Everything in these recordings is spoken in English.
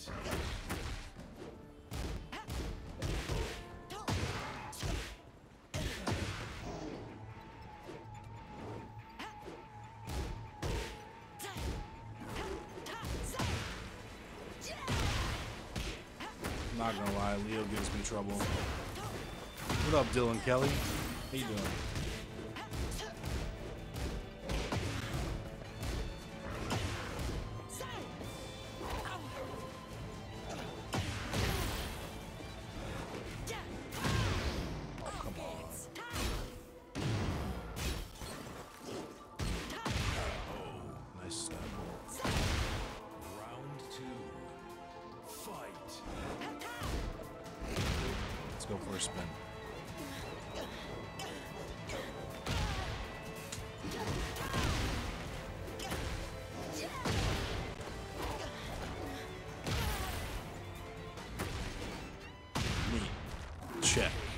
Not gonna lie, Leo gives me trouble. What up, Dylan Kelly? How you doing? Spin. Neat. Check.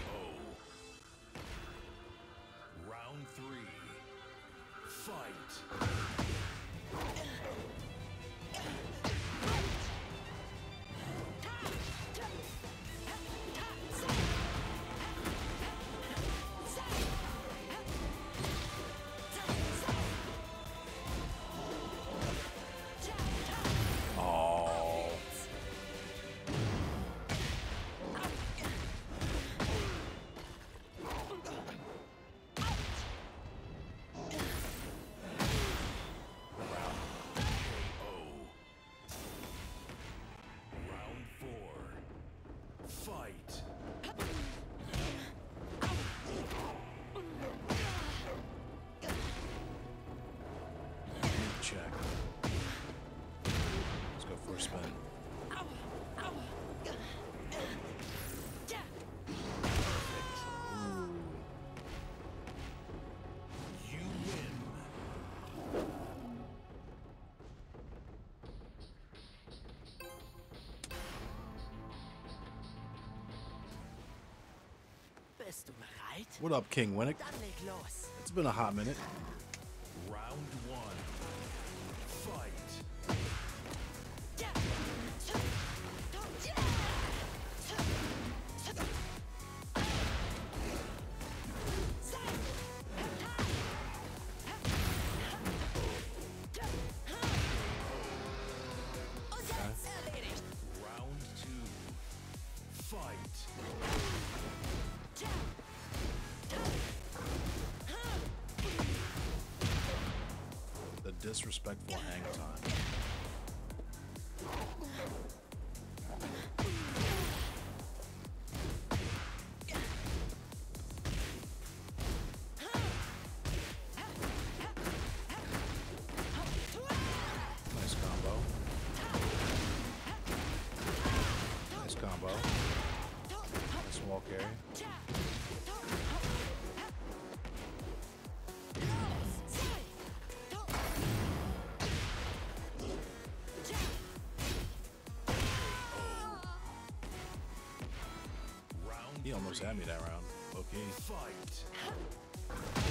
Bist du bereit? What up, King Winnick? Dann leg los. It's been a hot minute. Round disrespectful hang time. Nice combo. Nice wall carry. He almost had me that round. Okay. fight.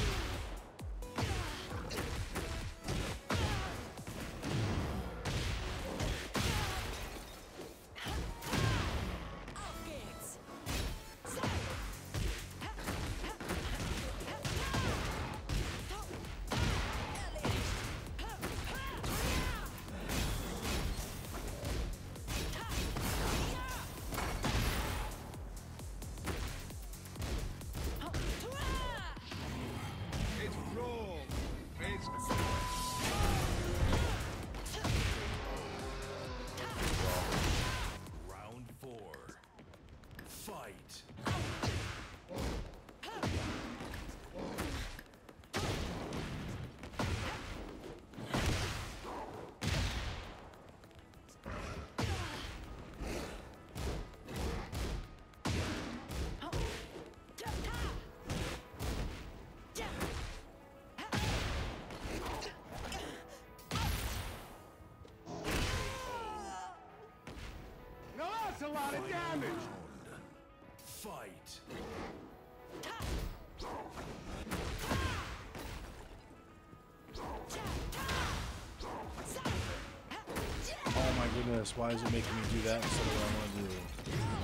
That's a lot of damage. Fight. Oh my goodness, why is it making me do that instead of what I want to do?